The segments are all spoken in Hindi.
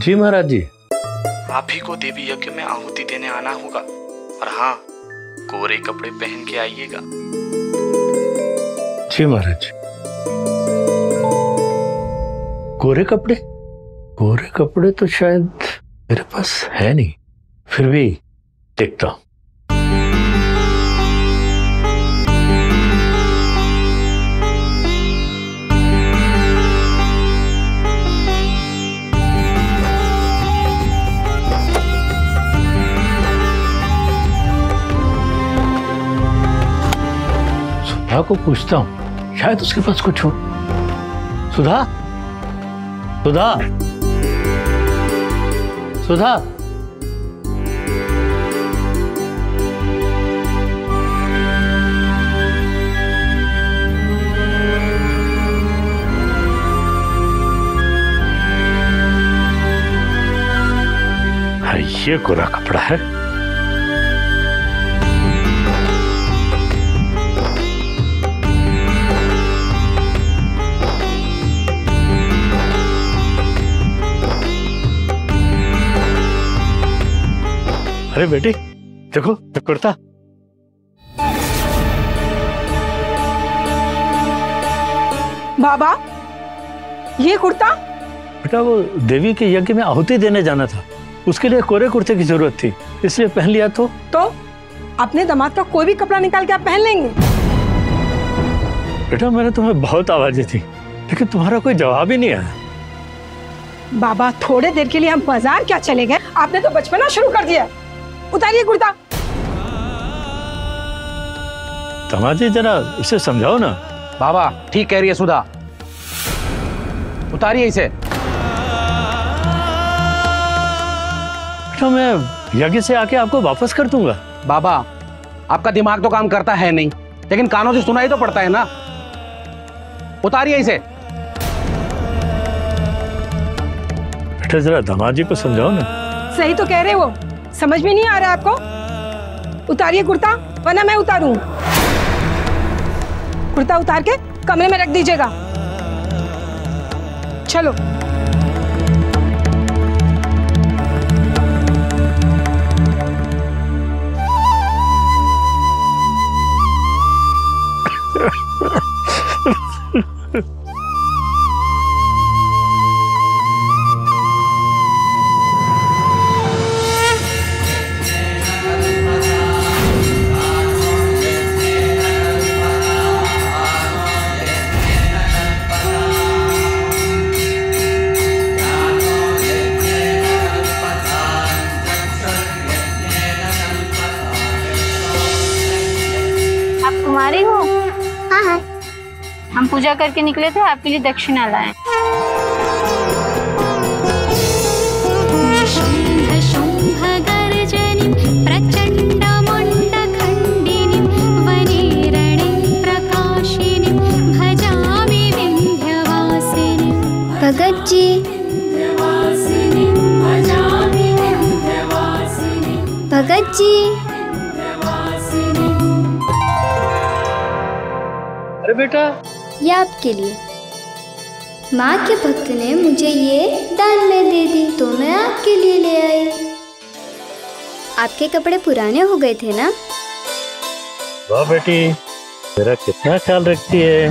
जी महाराज जी। आप ही को देवी यज्ञ में आहुति देने आना होगा। और हाँ कोरे कपड़े पहन के आइएगा। जी महाराज कोरे कपड़े? कोरे कपड़े तो शायद मेरे पास है नहीं। फिर भी देखता हूँ। सुधा को पूछता हूँ। शायद उसके पास कुछ हो। सुधा? सुधा? सुधा? हाँ, ये गोरा कपड़ा है। अरे बेटी देखो कुर्ता। बाबा ये कुर्ता? बेटा वो देवी के यज्ञ में आहुति देने जाना था। उसके लिए कोरे कुर्ते की ज़रूरत थी इसलिए पहन लिया तो। तो अपने दामाद का कोई भी कपड़ा निकाल के आप पहन लेंगे? बेटा मैंने तुम्हें बहुत आवाज़ें थी लेकिन तुम्हारा कोई जवाब ही नहीं आया। बाबा थोड़े देर के लिए हम बाज़ार क्या चले गए? आपने तो बचपना शुरू कर दिया। उतारिए कुर्ता। तमाजी जरा इसे समझाओ ना। बाबा ठीक कह रही है सुधा। उतारिए इसे। बेटा मैं यज्ञ से आके आपको वापस कर दूँगा। बाबा आपका दिमाग तो काम करता है नहीं लेकिन कानों से सुनाई तो पड़ता है ना। उतारिए इसे। बेटा जरा दामाजी को समझाओ ना। सही तो कह रहे वो समझ में नहीं आ रहा आपको? उतारिए कुर्ता, वरना मैं उतारूं। कुर्ता उतार के कमरे में रख दीजिएगा। चलो। हम पूजा करके निकले थे आपके लिए दक्षिणा लाए भगत जी भगत जी अरे बेटा ये आपके लिए। माँ के भक्त ने मुझे ये दान में दे दी तो मैं आपके लिए ले आई। आपके कपड़े पुराने हो गए थे ना? वाह बेटी तेरा कितना ख्याल रखती है।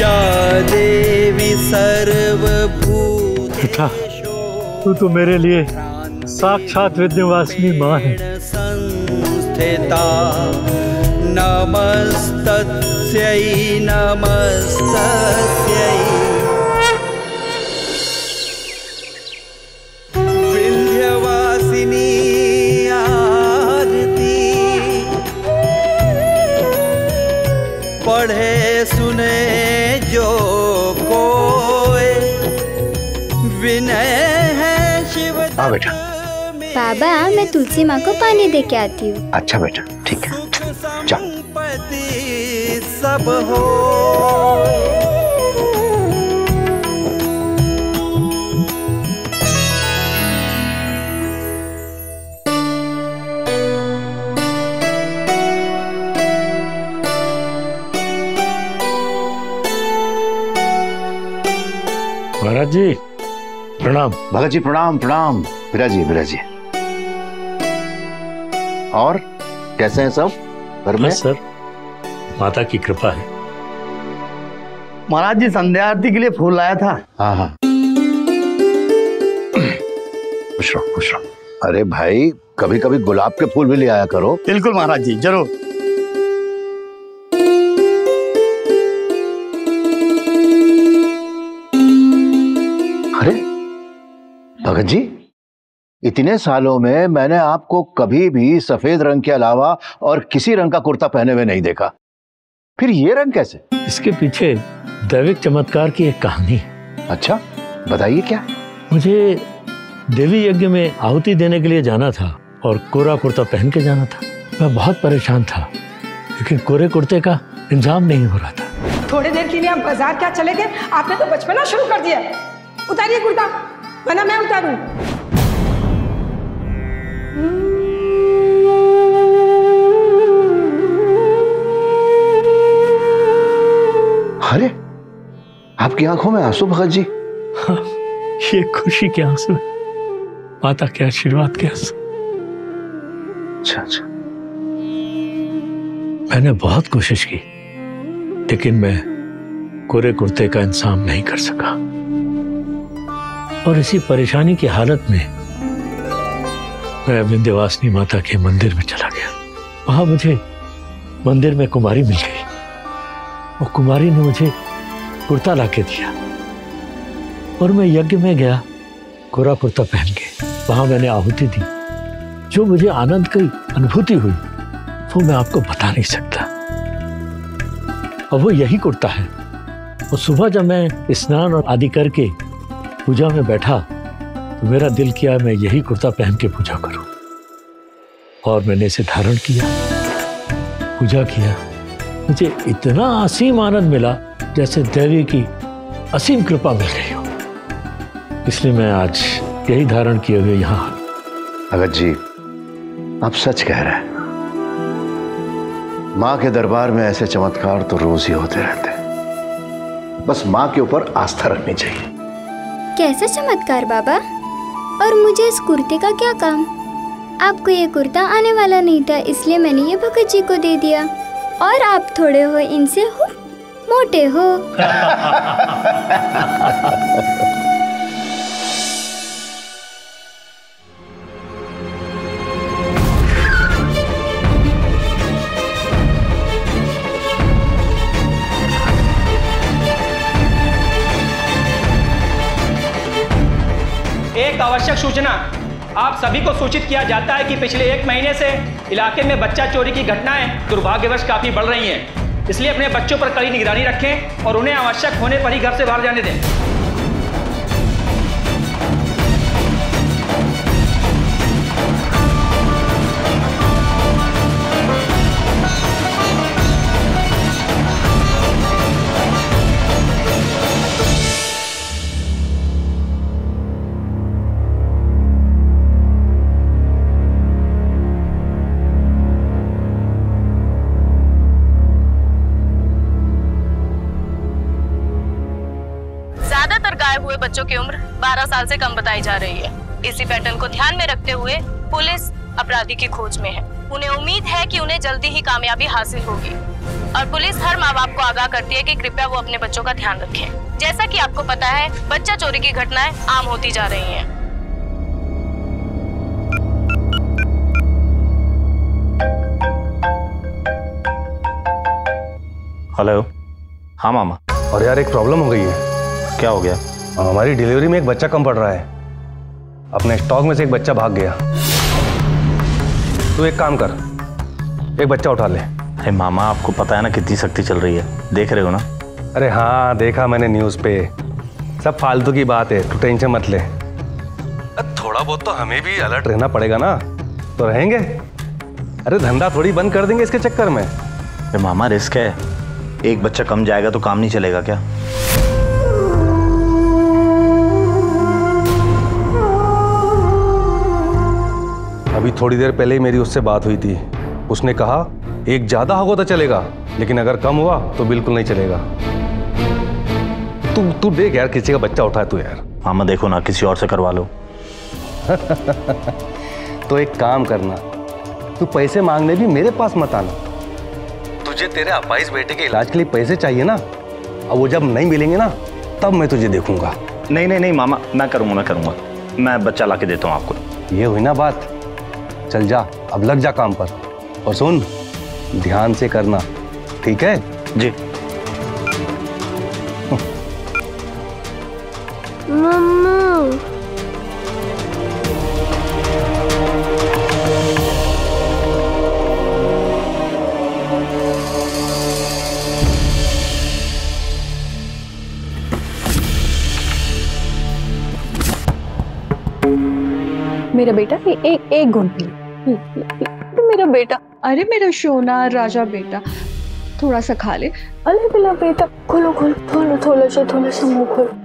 या देवी सर्वभूत बेटा तू तो मेरे लिए साक्षात विद्यावासिनी माँ है। संस्थिता नमस्तस्यै नमस्तस्यै। पढ़े बाबा मैं तुलसी माँ को पानी दे के आती हूँ। अच्छा बेटा ठीक है। जाओ सब हो महाराज जी प्रणाम। भगत जी प्रणाम प्रणाम। बिराजी बिराजी और कैसे हैं सब? घर में? सर माता की कृपा है। महाराज जी संध्या आरती के लिए फूल लाया था। हाँ हाँ। खुश रहो खुश रहो। अरे भाई कभी कभी गुलाब के फूल भी ले आया करो। बिल्कुल महाराज जी ज़रूर। अरे भगत जी इतने सालों में मैंने आपको कभी भी सफ़ेद रंग के अलावा और किसी रंग का कुर्ता पहने हुए नहीं देखा। फिर ये रंग कैसे? इसके पीछे दैविक चमत्कार की एक कहानी। है अच्छा बताइए क्या? मुझे देवी यज्ञ में आहुति देने के लिए जाना था और कोरा कुर्ता पहन के जाना था। मैं बहुत परेशान था लेकिन कोरे कुर्ते का इंतज़ाम नहीं हो रहा था। थोड़ी देर के लिए हम बाज़ार क्या चले गए? आपने तो बचपना शुरू कर दिया। उतारिए कुर्ता वरना मैं उतारूं। अरे आपकी आँखों में आँसू भगत जी। ये खुशी के आँसू माता के आशीर्वाद के आँसू। अच्छा अच्छा। मैंने बहुत कोशिश की लेकिन मैं कोरे कुर्ते का इंतज़ाम नहीं कर सका। और इसी परेशानी की हालत में मैं विंध्यवासिनी माता के मंदिर में चला गया। वहाँ मुझे मंदिर में कुमारी मिल गई। और कुमारी ने मुझे कुर्ता लाके दिया। और मैं यज्ञ में गया कोरा कुर्ता पहन के। वहाँ मैंने आहुति दी। जो मुझे आनंद की अनुभूति हुई, वो मैं आपको बता नहीं सकता। और वो यही कुर्ता है। और सुबह जब मैं स्नान और आदि करके पूजा में बैठा मेरा दिल किया मैं यही कुर्ता पहन के पूजा करूँ। और मैंने इसे धारण किया पूजा किया। मुझे इतना असीम आनंद मिला जैसे देवी की असीम कृपा मिल रही हो। इसलिए मैं आज यही धारण किए हुए यहाँ भगत जी आप सच कह रहे हैं। माँ के दरबार में ऐसे चमत्कार तो रोज ही होते रहते हैं। बस माँ के ऊपर आस्था रखनी चाहिए। कैसा चमत्कार बाबा? और मुझे इस कुर्ते का क्या काम? आपको ये कुर्ता आने वाला नहीं था, इसलिए मैंने ये भगत जी को दे दिया। और आप थोड़े हो, इनसे हो, मोटे हो। एक आवश्यक सूचना। आप सभी को सूचित किया जाता है कि पिछले एक महीने से इलाके में बच्चा चोरी की घटनाएँ दुर्भाग्यवश काफ़ी बढ़ रही हैं। इसलिए अपने बच्चों पर कड़ी निगरानी रखें और उन्हें आवश्यक होने पर ही घर से बाहर जाने दें। साल से कम बताई जा रही है। इसी पैटर्न को ध्यान में रखते हुए पुलिस अपराधी की खोज में है। उन्हें उम्मीद है कि उन्हें जल्दी ही कामयाबी हासिल होगी। और पुलिस हर माँ बाप को आगाह करती है कि कृपया वो अपने बच्चों का ध्यान रखें। जैसा कि आपको पता है, बच्चा चोरी की घटनाएँ आम होती जा रही हैं। हेलो हाँ मामा। और यार, एक प्रॉब्लम हो गई है। क्या हो गया? हमारी डिलीवरी में एक बच्चा कम पड़ रहा है। अपने स्टॉक में से एक बच्चा भाग गया। तू एक काम कर एक बच्चा उठा ले। अरे मामा आपको पता है ना कितनी शक्ति चल रही है। देख रहे हो ना? अरे हाँ देखा मैंने न्यूज़ पे। सब फालतू की बात है तू टेंशन मत ले। थोड़ा बहुत तो हमें भी अलर्ट रहना पड़ेगा ना। तो रहेंगे? अरे धंधा थोड़ी बंद कर देंगे इसके चक्कर में। अरे मामा रिस्क है। एक बच्चा कम जाएगा तो काम नहीं चलेगा क्या? अभी थोड़ी देर पहले ही मेरी उससे बात हुई थी। उसने कहा एक ज़्यादा होगा तो चलेगा लेकिन अगर कम हुआ तो बिल्कुल नहीं चलेगा। तू तू देख यार किसी का बच्चा उठा तू यार। मामा देखो ना किसी और से करवा लो। तो एक काम करना तू पैसे मांगने भी मेरे पास मत आना। तुझे तेरे अपाइस बेटे के इलाज के लिए पैसे चाहिए ना अब वो जब नहीं मिलेंगे ना तब मैं तुझे देखूँगा। नहीं नहीं नहीं मामा मैं करूँगा मैं करूँगा। मैं बच्चा ला के देता हूँ आपको। ये हुई ना बात। चल जा अब लग जा काम पर। और सुन ध्यान से करना ठीक है? जी। मेरा बेटा ये एक एक पी, पी। मेरा बेटा, अरे मेरा सोना, राजा बेटा, थोड़ा सा खा ले। अरे बेटा, खोलो खोलो थोड़ा थोड़ा सा थोड़ा सा मुँह खोलो।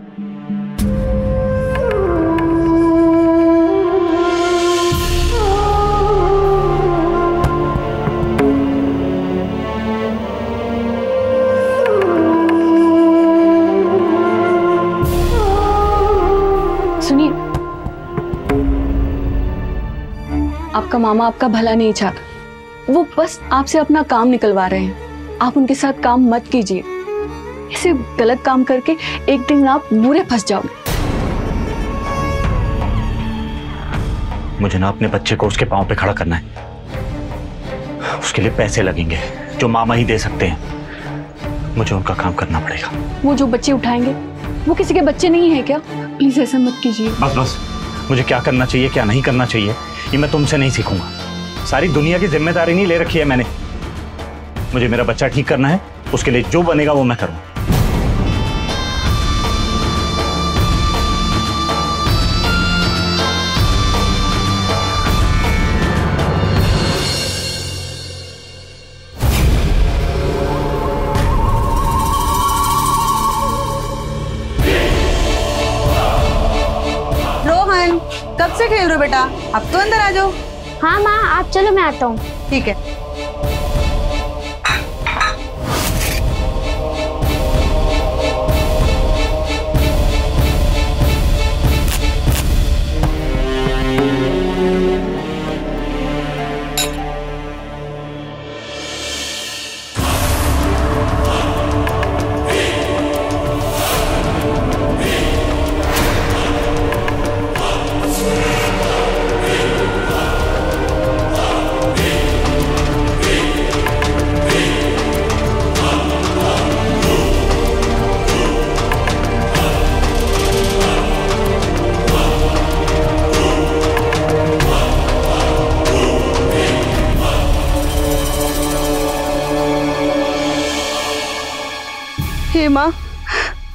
मामा आपका भला नहीं चाहता वो बस आपसे अपना काम निकलवा रहे हैं। आप उनके साथ काम मत कीजिए। ऐसे गलत काम करके एक दिन आप बुरे फंस जाओगे। मुझे ना अपने बच्चे को उसके पाँव पे खड़ा करना है। उसके लिए पैसे लगेंगे जो मामा ही दे सकते हैं। मुझे उनका काम करना पड़ेगा। वो जो बच्चे उठाएँगे वो किसी के बच्चे नहीं है क्या? प्लीज़ ऐसा मत कीजिए। बस बस। मुझे क्या करना चाहिए क्या नहीं करना चाहिए? ये मैं तुमसे नहीं सीखूँगा। सारी दुनिया की ज़िम्मेदारी नहीं ले रखी है मैंने। मुझे मेरा बच्चा ठीक करना है, उसके लिए जो बनेगा वो मैं करूँ से खेल रहे हो बेटा? अब तो अंदर आ जाओ। हाँ माँ आप चलो मैं आता हूँ। ठीक है। माँ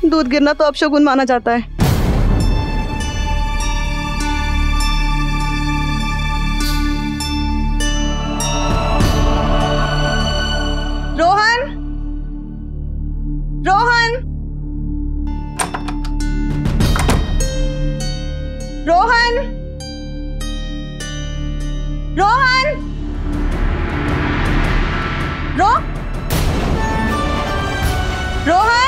दूध गिरना तो अपशगुन माना जाता है। रोहन! रोहन! रोहन! रोहन! रो रोहन!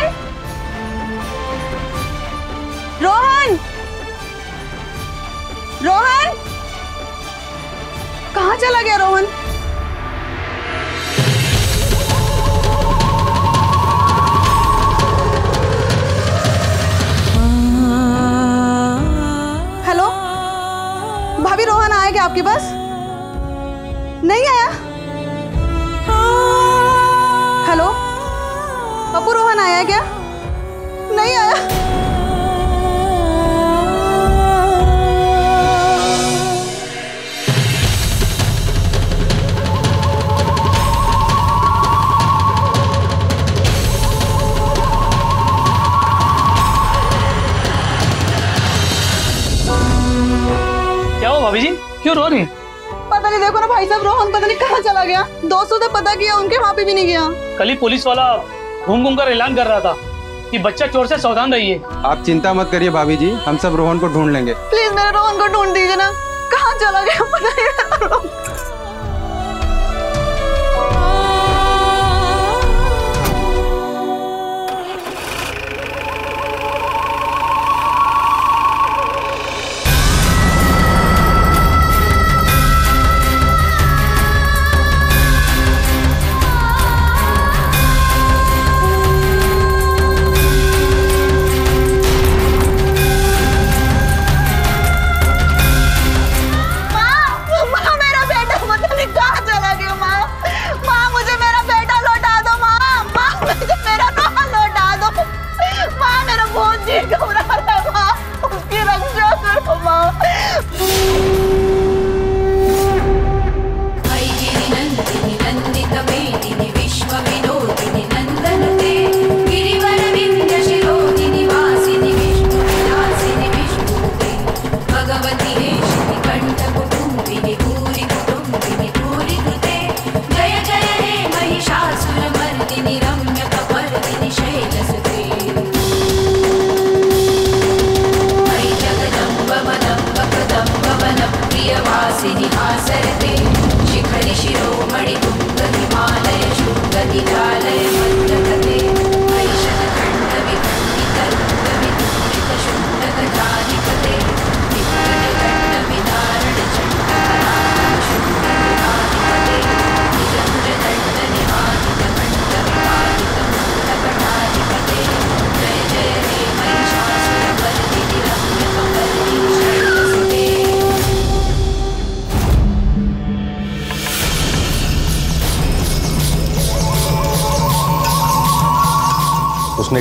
रोहन! कहाँ चला गया रोहन? हेलो? भाभी रोहन आया क्या आपके पास? नहीं आया? हेलो? पप्पू रोहन आया क्या? क्यों रो रहे हैं? पता नहीं देखो ना भाई साहब रोहन पता नहीं कहाँ चला गया। दोस्तों से पता किया उनके वहाँ पे भी नहीं गया। कल ही पुलिस वाला घूम घूम कर ऐलान कर रहा था कि बच्चा चोर से सावधान रहिए। आप चिंता मत करिए भाभी जी हम सब रोहन को ढूंढ लेंगे। प्लीज़ मेरे रोहन को ढूंढ दीजिए ना। कहाँ चला गया पता नहीं।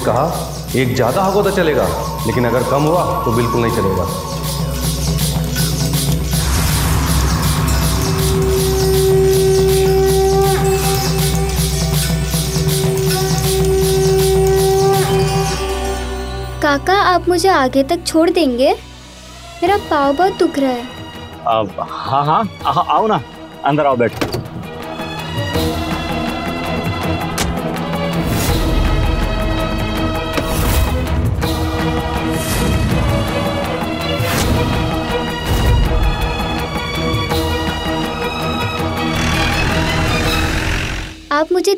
कहा एक ज़्यादा होगा तो चलेगा लेकिन अगर कम हुआ तो बिल्कुल नहीं चलेगा। काका आप मुझे आगे तक छोड़ देंगे? मेरा पाव बहुत दुख रहा है। अब हाँ हाँ हाँ आओ ना अंदर आओ बैठ।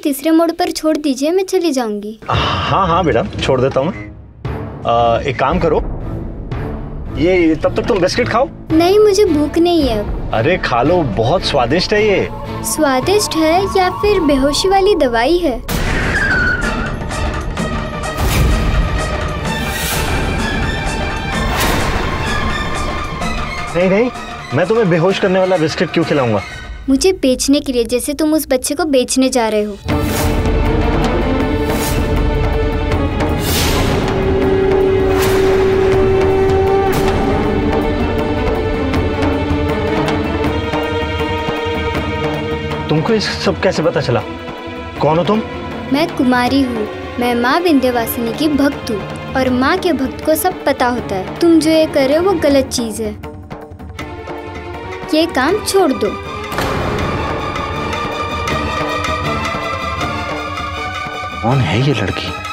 तीसरे मोड़ पर छोड़ दीजिए मैं चली जाऊँगी। हाँ हाँ बेटा छोड़ देता हूँ एक काम करो। ये तब तक तुम बिस्किट खाओ। नहीं मुझे भूख नहीं है अब। अरे खा लो बहुत स्वादिष्ट है ये। स्वादिष्ट है या फिर बेहोशी वाली दवाई है? नहीं नहीं मैं तुम्हें बेहोश करने वाला बिस्किट क्यों खिलाऊँगा? मुझे बेचने के लिए जैसे तुम उस बच्चे को बेचने जा रहे हो। तुमको ये सब कैसे पता चला? कौन हो तुम? मैं कुमारी हूँ। मैं माँ विंध्यवासिनी की भक्त हूँ और माँ के भक्त को सब पता होता है। तुम जो ये कर रहे हो वो गलत चीज़ है। ये काम छोड़ दो। कौन है ये लड़की?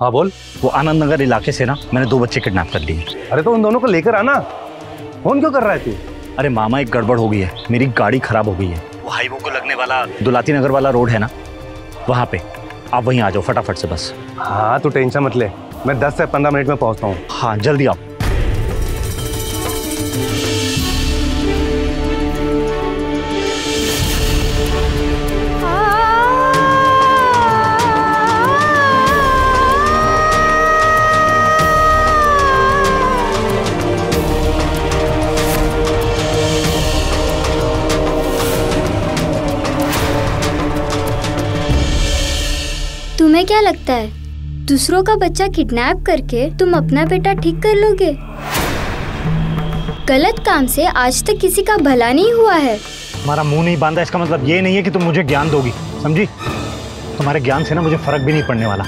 हाँ बोल। वो आनंद नगर इलाके से ना मैंने दो बच्चे किडनैप कर लिए। अरे तो उन दोनों को लेकर आना। फ़ोन क्यों कर रहा है तू? अरे मामा एक गड़बड़ हो गई है। मेरी गाड़ी खराब हो गई है। वो हाईवे को लगने वाला दुलाती नगर वाला रोड है ना वहाँ पे। आप वहीं आ जाओ फटाफट से बस। हाँ तो टेंशन मत ले। मैं 10 से 15 मिनट में पहुँचता हूँ। हाँ जल्दी आओ। क्या लगता है? दूसरों का बच्चा किडनैप करके तुम अपना बेटा ठीक कर लोगे? गलत काम से आज तक किसी का भला नहीं हुआ है। हमारा मुँह नहीं बांधा, इसका मतलब ये नहीं है कि तुम मुझे ज्ञान दोगी। समझी? तुम्हारे ज्ञान से ना मुझे फ़र्क भी नहीं पड़ने वाला।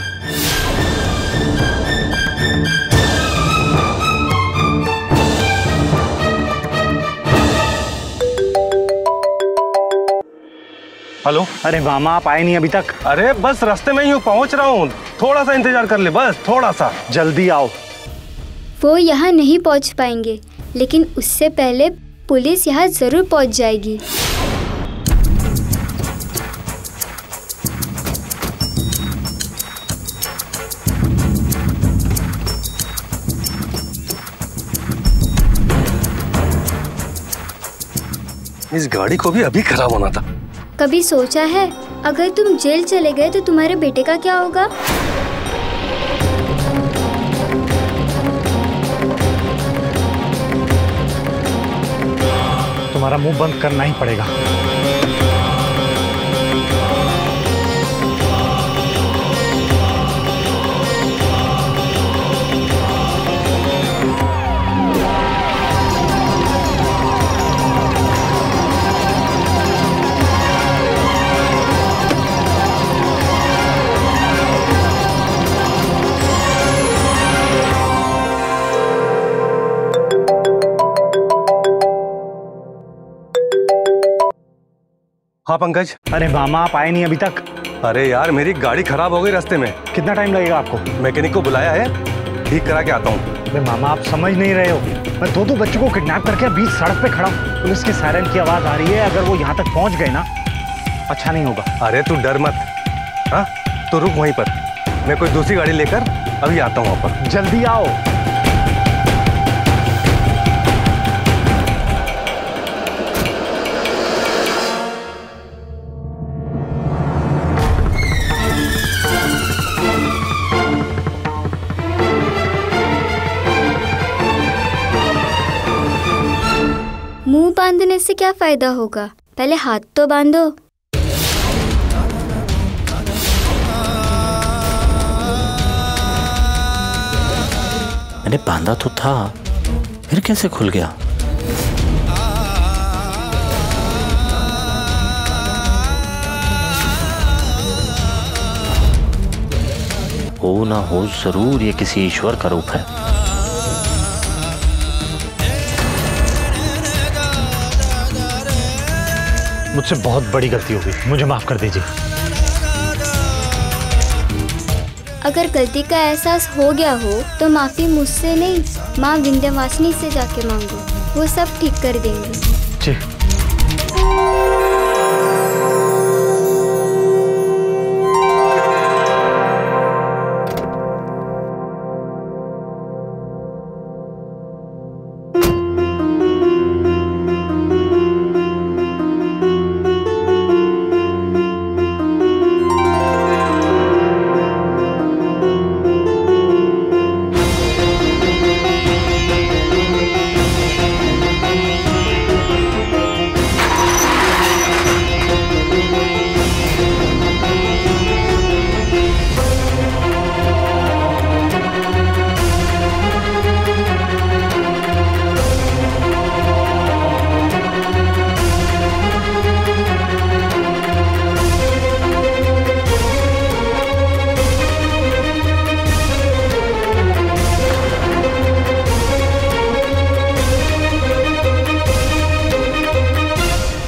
हेलो? अरे मामा आप आए नहीं अभी तक। अरे बस रास्ते में ही हूँ पहुँच रहा हूँ। थोड़ा सा इंतज़ार कर ले बस थोड़ा सा। जल्दी आओ। वो यहाँ नहीं पहुँच पाएँगे लेकिन उससे पहले पुलिस यहाँ ज़रूर पहुँच जाएगी। इस गाड़ी को भी अभी खराब होना था। कभी सोचा है? अगर तुम जेल चले गए तो तुम्हारे बेटे का क्या होगा? तुम्हारा मुँह बंद करना ही पड़ेगा। हाँ पंकज? अरे मामा आप आए नहीं अभी तक। अरे यार मेरी गाड़ी खराब हो गई रास्ते में। कितना टाइम लगेगा आपको? मैकेनिक को बुलाया है ठीक करा के आता हूँ। अरे मामा आप समझ नहीं रहे हो। मैं दो दो बच्चों को किडनैप करके बीच सड़क पे खड़ा हूँ। पुलिस के सायरन की आवाज़ आ रही है अगर वो यहाँ तक पहुँच गए ना अच्छा नहीं होगा। अरे तू डर मत। हाँ तो रुक वहीं पर। मैं कोई दूसरी गाड़ी लेकर अभी आता हूँ वहाँ पर। जल्दी आओ। बांधने से क्या फ़ायदा होगा? पहले हाथ तो बांधो। मैंने बांधा तो था। फिर कैसे खुल गया? हो ना हो, ज़रूर ये किसी ईश्वर का रूप है। मुझसे बहुत बड़ी गलती हो गई। मुझे माफ़ कर दीजिए। अगर गलती का एहसास हो गया हो तो माफ़ी मुझसे नहीं, माँ विंध्यवासिनी से जाके मांगो। वो सब ठीक कर देंगे।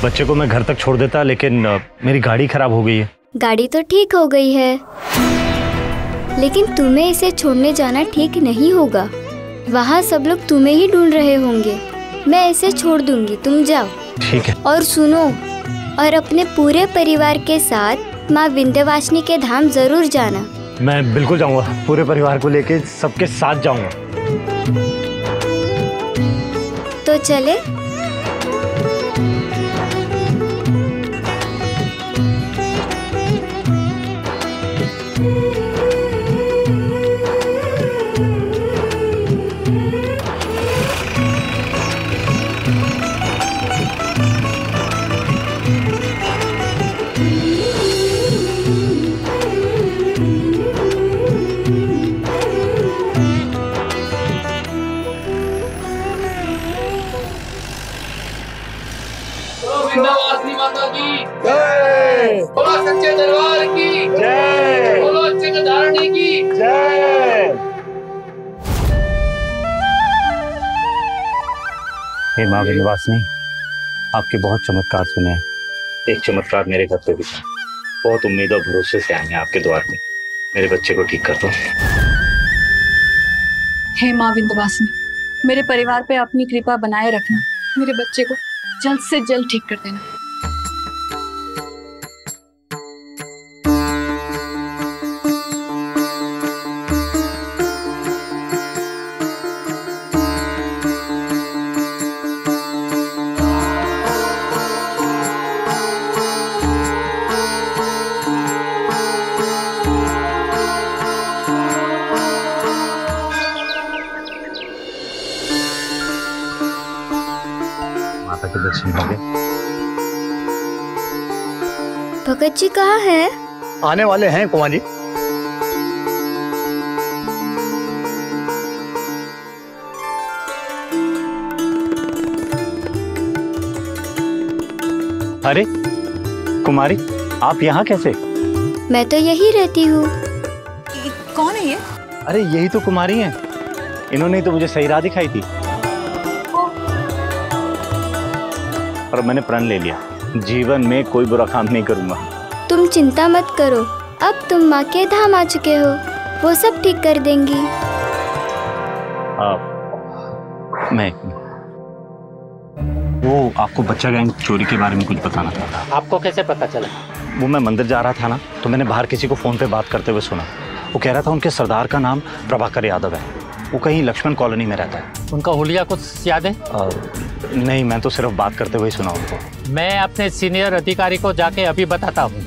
बच्चे को मैं घर तक छोड़ देता लेकिन मेरी गाड़ी खराब हो गई है। गाड़ी तो ठीक हो गई है लेकिन तुम्हें इसे छोड़ने जाना ठीक नहीं होगा। वहाँ सब लोग तुम्हें ही ढूंढ रहे होंगे। मैं इसे छोड़ दूँगी तुम जाओ। ठीक है। और सुनो और अपने पूरे परिवार के साथ माँ विंध्यवासिनी के धाम ज़रूर जाना। मैं बिल्कुल जाऊँगा। पूरे परिवार को लेके सबके साथ जाऊँगा। तो चले माता की जय। बोलो सच्चे दरबार की जय बोलो जगधारणी की जय हे माँ विंध्यवासिनी आपके बहुत चमत्कार सुने हैं। एक चमत्कार मेरे घर पे भी था। बहुत उम्मीद और भरोसे से आए हैं आपके द्वार में। मेरे बच्चे को ठीक कर दो। हे माँ विंध्यवासिनी मेरे परिवार पे अपनी कृपा बनाए रखना। मेरे बच्चे को जल्द से जल्द ठीक कर देना। जी कहाँ है? आने वाले हैं कुमार। जी अरे कुमारी आप यहाँ कैसे? मैं तो यही रहती हूँ। कौन है ये? अरे यही तो कुमारी हैं। इन्होंने तो मुझे सही राह दिखाई थी। और मैंने प्रण ले लिया। जीवन में कोई बुरा काम नहीं करूँगा। तुम चिंता मत करो। अब तुम माँ के धाम आ चुके हो। वो सब ठीक कर देंगी। आप मैं वो आपको बच्चा गैंग चोरी के बारे में कुछ बताना था। आपको कैसे पता चला? वो मैं मंदिर जा रहा था ना तो मैंने बाहर किसी को फ़ोन पे बात करते हुए सुना। वो कह रहा था उनके सरदार का नाम प्रभाकर यादव है। वो कहीं लक्ष्मण कॉलोनी में रहता है। उनका होलिया कुछ याद है? अ, नहीं मैं तो सिर्फ़ बात करते हुए सुना उनको। मैं अपने सीनियर अधिकारी को जाके अभी बताता हूँ।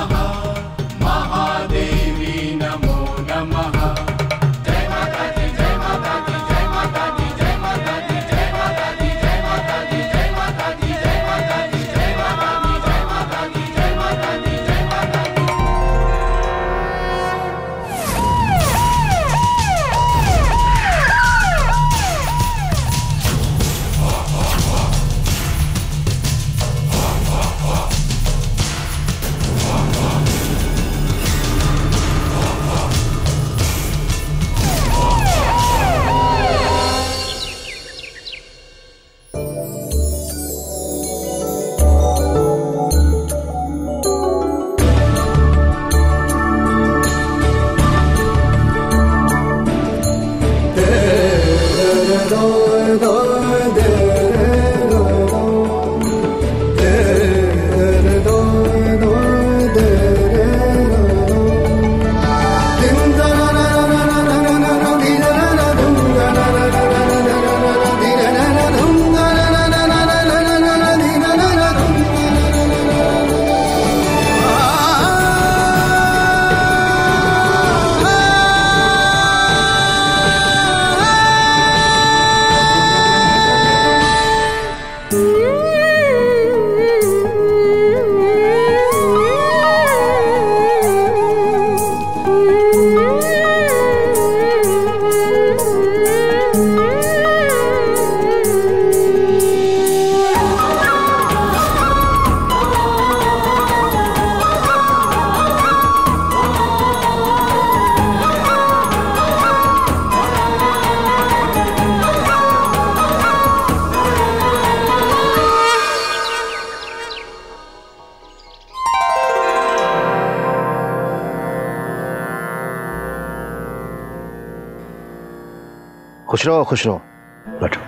खुश रहो खुश रहो। बैठो।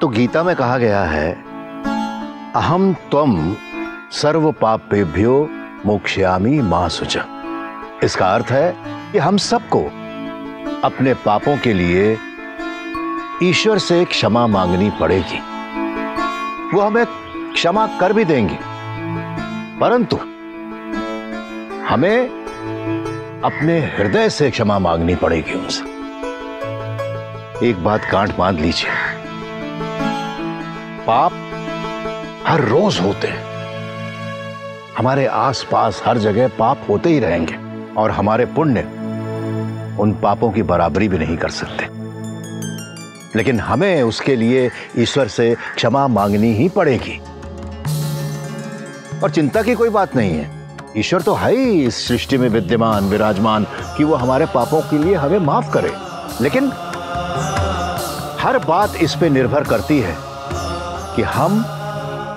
तो गीता में कहा गया है अहम त्वम सर्व पापेभ्यो मोक्षयामी माँ सुच इसका अर्थ है कि हम सबको अपने पापों के लिए ईश्वर से क्षमा मांगनी पड़ेगी। वो हमें क्षमा कर भी देंगे। परंतु हमें अपने हृदय से क्षमा मांगनी पड़ेगी उनसे। एक बात गांठ बाँध लीजिए। पाप हर रोज होते हैं। हमारे आसपास हर जगह पाप होते ही रहेंगे और हमारे पुण्य उन पापों की बराबरी भी नहीं कर सकते। लेकिन हमें उसके लिए ईश्वर से क्षमा मांगनी ही पड़ेगी। और चिंता की कोई बात नहीं है। ईश्वर तो है ही इस सृष्टि में विद्यमान, विराजमान, कि वो हमारे पापों के लिए हमें माफ़ करे। लेकिन हर बात इस पे निर्भर करती है कि हम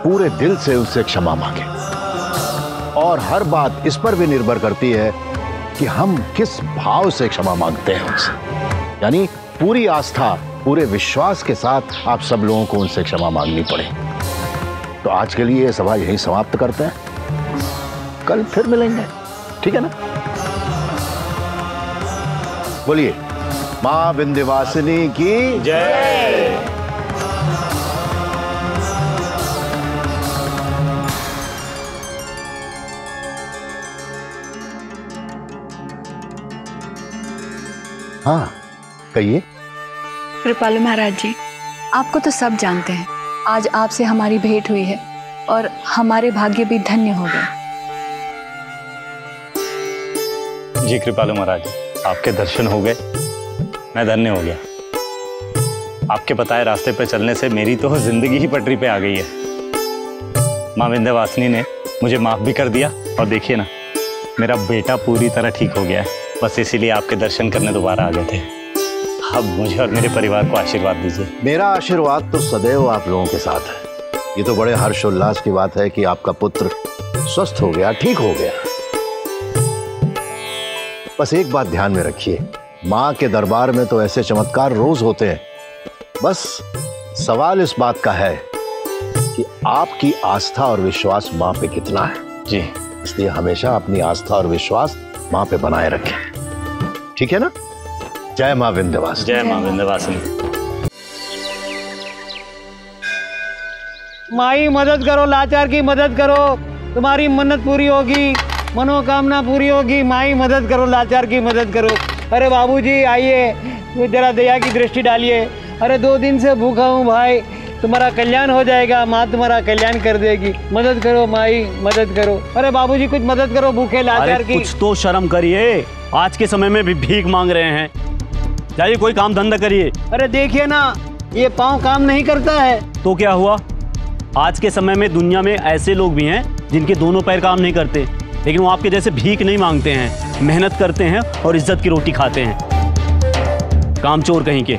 पूरे दिल से उससे क्षमा मांगे। और हर बात इस पर भी निर्भर करती है कि हम किस भाव से क्षमा मांगते हैं उनसे। यानी पूरी आस्था, पूरे विश्वास के साथ आप सब लोगों को उनसे क्षमा मांगनी पड़े। तो आज के लिए सभा यही समाप्त करते हैं। कल फिर मिलेंगे। ठीक है ना? बोलिए, माँ विंध्यवासिनी की जय। हाँ कहिए। कृपालु महाराज जी, आपको तो सब जानते हैं। आज आपसे हमारी भेंट हुई है और हमारे भाग्य भी धन्य हो गए। जी, कृपालु महाराज, आपके दर्शन हो गए। मैं धन्य हो गया। आपके बताए रास्ते पर चलने से मेरी तो ज़िंदगी ही पटरी पे आ गई है। माँ विंध्यवासिनी ने मुझे माफ़ भी कर दिया और देखिए ना, मेरा बेटा पूरी तरह ठीक हो गया है। बस इसीलिए आपके दर्शन करने दोबारा आ गए थे। अब मुझे और मेरे परिवार को आशीर्वाद दीजिए। मेरा आशीर्वाद तो सदैव आप लोगों के साथ है। ये तो बड़े हर्षोल्लास की बात है कि आपका पुत्र स्वस्थ हो गया, ठीक हो गया। बस एक बात ध्यान में रखिए। माँ के दरबार में तो ऐसे चमत्कार रोज होते हैं। बस सवाल इस बात का है कि आपकी आस्था और विश्वास माँ पे कितना है? जी। इसलिए हमेशा अपनी आस्था और विश्वास माँ पे बनाए रखें। ठीक है ना? जय माँ विंध्यवासिनी जय माँ विंध्यवासिनी माई मदद करो लाचार की मदद करो। तुम्हारी मन्नत पूरी होगी। मनोकामना पूरी होगी माई मदद करो लाचार की मदद करो। अरे बाबूजी आइए जरा दया की दृष्टि डालिए। अरे दो दिन से भूखा हूँ भाई तुम्हारा कल्याण हो जाएगा माँ तुम्हारा कल्याण कर देगी। मदद करो माई मदद करो। अरे बाबूजी कुछ मदद करो भूखे लाचार की। कुछ तो शर्म करिए आज के समय में भी भीख मांग रहे हैं। जाइए कोई काम धंधा करिए। अरे देखिए ना ये पाँव काम नहीं करता है। तो क्या हुआ? आज के समय में दुनिया में ऐसे लोग भी हैं जिनके दोनों पैर काम नहीं करते। लेकिन वो आपके जैसे भीख नहीं मांगते हैं, मेहनत करते हैं और इज़्ज़त की रोटी खाते हैं। काम चोर कहीं के।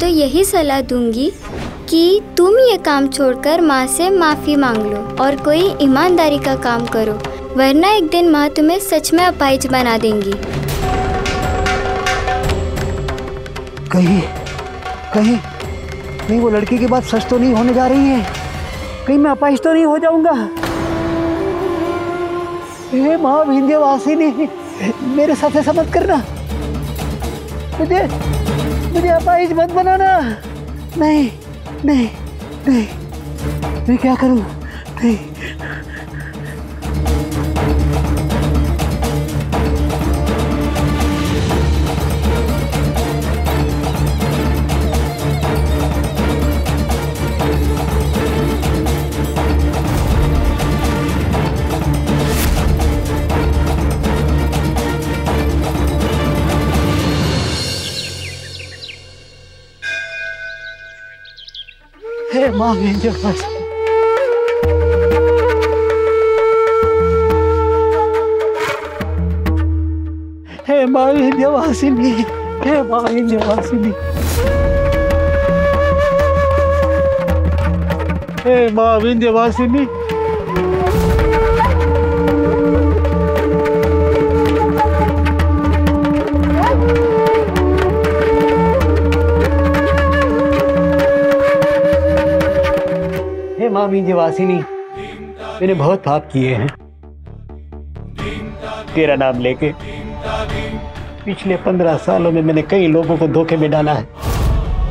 तो यही सलाह दूँगी कि तुम ये काम छोड़कर माँ से माफ़ी मांग लो और कोई ईमानदारी का काम करो, वरना एक दिन माँ तुम्हें सच में अपाइज बना देंगी। कहीं कहीं कहीं वो लड़की की बात सच तो नहीं होने जा रही है? कहीं मैं अपाइश तो नहीं हो जाऊँगा? हे माँ विंध्यवासिनी मेरे साथ ऐसा मत करना। मुझे मुझे अपाइश मत बनाना। नहीं नहीं नहीं। मैं क्या करूँ? नहीं। हे माँ विंध्यवासिनी हे माँ विंध्यवासिनी हे माँ विंध्यवासिनी हे माँ विंध्यवासिनी हे माँ विंध्यवासिनी मैंने बहुत पाप किए हैं। तेरा नाम लेके पिछले पंद्रह सालों में मैंने कई लोगों को धोखे में डाला है।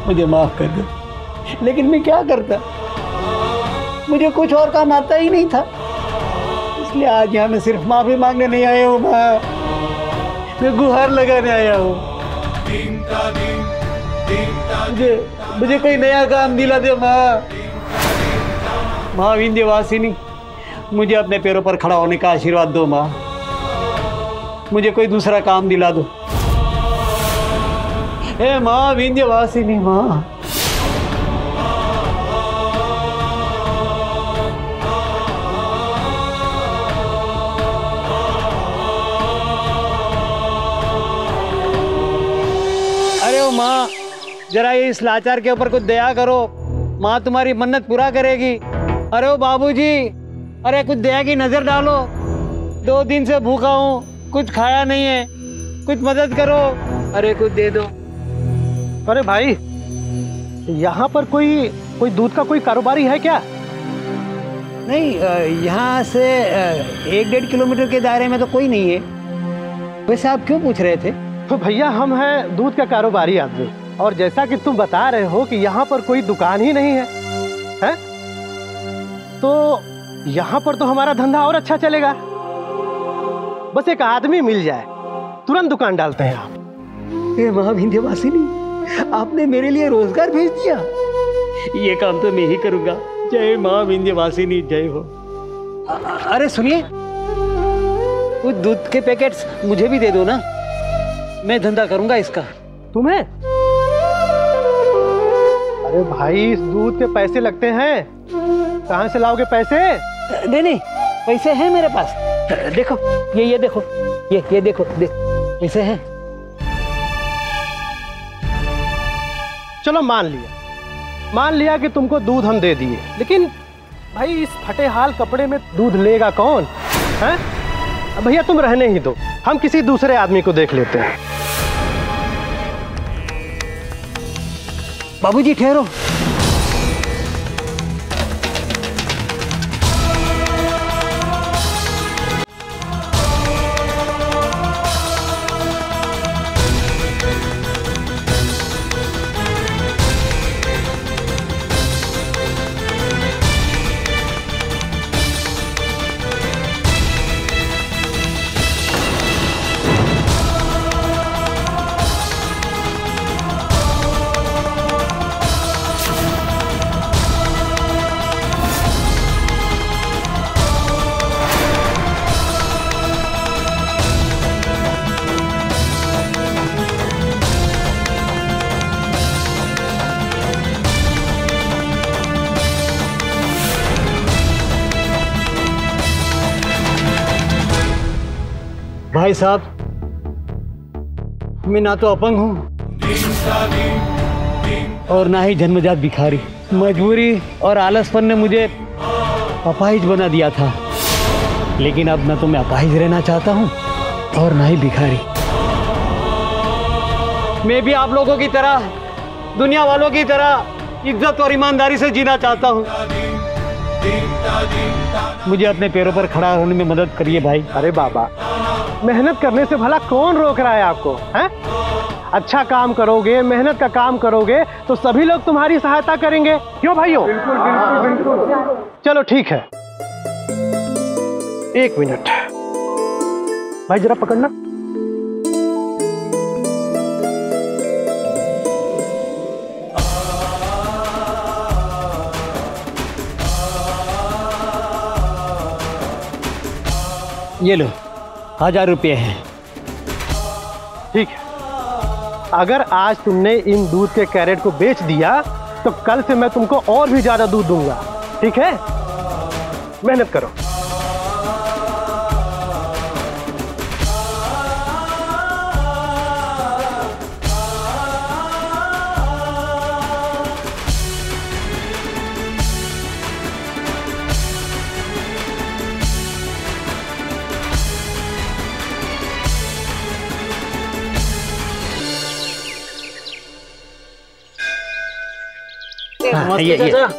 मुझे माफ़ कर दो। लेकिन मैं क्या करता? मुझे कुछ और काम आता ही नहीं था। इसलिए आज यहाँ मैं सिर्फ़ माफ़ी मांगने नहीं आया हूँ, माँ। मैं गुहार लगाने आया हूँ। मुझे मुझे कोई नया काम दिला दे, माँ। माँ विंध्यवासिनी मुझे अपने पैरों पर खड़ा होने का आशीर्वाद दो माँ। मुझे कोई दूसरा काम दिला दो। हे माँ। विंध्यवासिनी माँ माँ, जरा इस लाचार के ऊपर कुछ दया करो। माँ तुम्हारी मन्नत पूरा करेगी। अरे ओ बाबूजी अरे कुछ दया की नज़र डालो। दो दिन से भूखा हूँ कुछ खाया नहीं है कुछ मदद करो। अरे कुछ दे दो। अरे भाई यहाँ पर कोई कोई दूध का कोई कारोबारी है क्या? नहीं यहाँ से एक डेढ़ किलोमीटर के दायरे में तो कोई नहीं है। वैसे आप क्यों पूछ रहे थे? तो भैया हम हैं दूध का कारोबारी आदमी। और जैसा कि तुम बता रहे हो कि यहाँ पर कोई दुकान ही नहीं है हैं? तो यहाँ पर तो हमारा धंधा और अच्छा चलेगा। बस एक आदमी मिल जाए तुरंत दुकान डालते हैं आप। हे माँ विंध्यवासिनी आपने मेरे लिए रोज़गार भेज दिया। ये काम तो मैं ही करूँगा। जय माँ विंध्यवासिनी जय हो। अरे सुनिए कुछ दूध के पैकेट्स मुझे भी दे दो ना। मैं धंधा करूँगा इसका। तुम्हें? अरे भाई इस दूध के पैसे लगते हैं। कहाँ से लाओगे पैसे? नहीं नहीं पैसे हैं मेरे पास। देखो ये ये देखो ये ये देखो देख पैसे हैं। चलो मान लिया। मान लिया कि तुमको दूध हम दे दिए। लेकिन भाई इस फटे हाल कपड़े में दूध लेगा कौन? है? भैया तुम रहने ही दो। हम किसी दूसरे आदमी को देख लेते हैं। बाबूजी ठहरो। साहब, मैं ना तो अपंग हूँ और ना ही जन्मजात भिखारी। मजबूरी और आलसपन ने मुझे अपाहिज बना दिया था। लेकिन अब ना तो मैं अपाहिज रहना चाहता हूँ और ना ही भिखारी। मैं भी आप लोगों की तरह, दुनिया वालों की तरह इज़्ज़त और ईमानदारी से जीना चाहता हूँ। मुझे अपने पैरों पर खड़ा होने में मदद करिए भाई। अरे बाबा मेहनत करने से भला कौन रोक रहा है आपको हैं? अच्छा काम करोगे मेहनत का काम करोगे तो सभी लोग तुम्हारी सहायता करेंगे। क्यों भाइयों? बिल्कुल बिल्कुल बिल्कुल। चलो ठीक है। एक मिनट। भाई जरा पकड़ना। ये लो। हज़ार रुपये हैं। ठीक है। अगर आज तुमने इन दूध के कैरेट को बेच दिया तो कल से मैं तुमको और भी ज़्यादा दूध दूँगा। ठीक है? मेहनत करो। नमस्ते ये-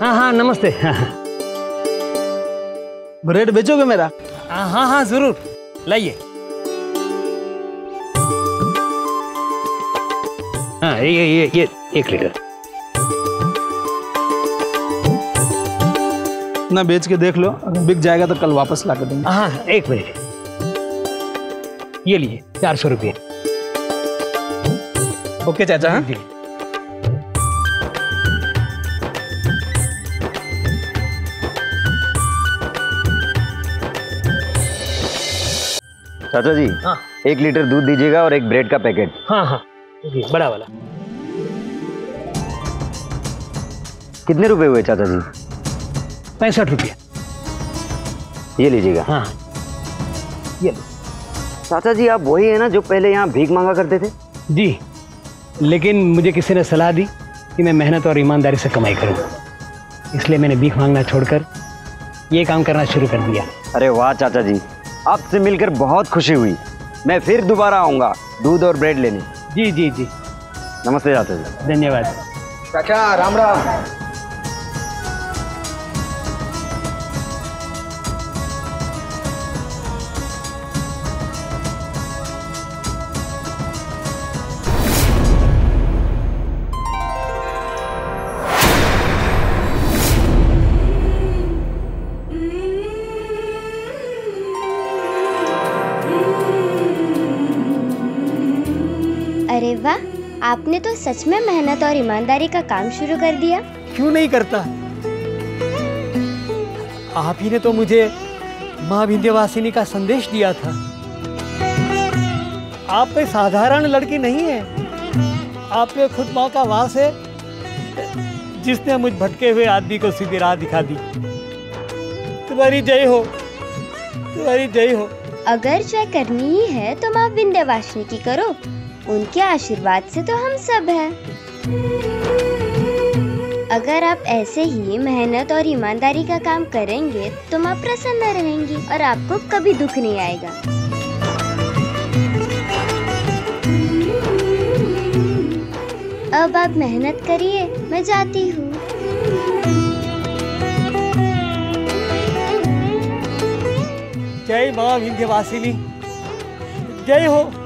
हाँ हाँ नमस्ते। हाँ हाँ ब्रेड बेचोगे मेरा? हाँ हाँ हाँ ज़रूर। लाइए। हाँ ये ये ये ये एक लीटर। ना बेच के देख लो। अगर बिक जाएगा तो कल वापस ला कर देंगे। हाँ एक मिनट। ये लिए चार सौ रुपये। ओके चाचा हाँ? चाचा जी हाँ। एक लीटर दूध दीजिएगा और एक ब्रेड का पैकेट। हाँ हाँ। जी बड़ा वाला। कितने रुपए हुए चाचा जी? पैंसठ रुपये ये लीजिएगा। हाँ ये चाचा जी आप वही है ना जो पहले यहाँ भीख मांगा करते थे? जी। लेकिन मुझे किसी ने सलाह दी कि मैं मेहनत और ईमानदारी से कमाई करूँ। इसलिए मैंने भीख मांगना छोड़कर ये काम करना शुरू कर दिया। अरे वाह चाचा जी आपसे मिलकर बहुत खुशी हुई। मैं फिर दोबारा आऊँगा दूध और ब्रेड लेने। जी जी जी। नमस्ते जाते जी। धन्यवाद। चाचा राम राम। आपने तो सच में मेहनत और ईमानदारी का काम शुरू कर दिया। क्यों नहीं करता? आप ही ने तो मुझे माँ विंध्यवासिनी का संदेश दिया था। आप कोई साधारण लड़की नहीं है। आप में खुद माँ का वास है जिसने मुझ भटके हुए आदमी को सीधी राह दिखा दी। तुम्हारी जय हो तुम्हारी जय हो। अगर जय करनी ही है तो माँ विंध्यवासिनी की करो। उनके आशीर्वाद से तो हम सब हैं। अगर आप ऐसे ही मेहनत और ईमानदारी का काम करेंगे तो माँ प्रसन्न रहेंगी और आपको कभी दुख नहीं आएगा। अब आप मेहनत करिए, मैं जाती हूँ। जय माँ विंध्यवासिनी। जय हो।